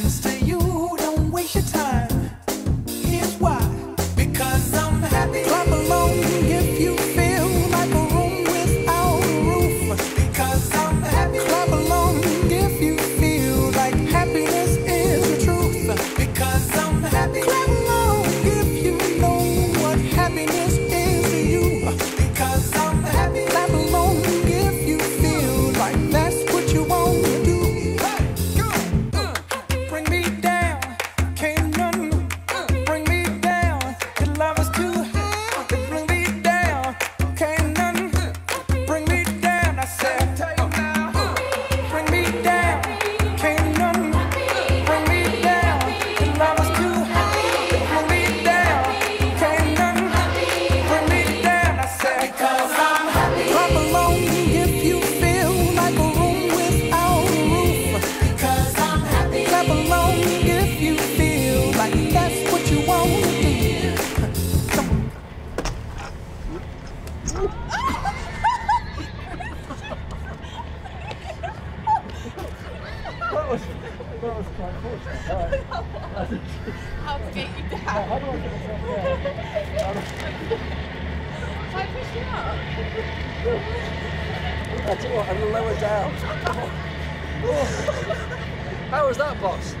since that was that was quite fortunate. Right. How you get you down? How do I get myself down? I pushed up. That's lower down. How was that, boss?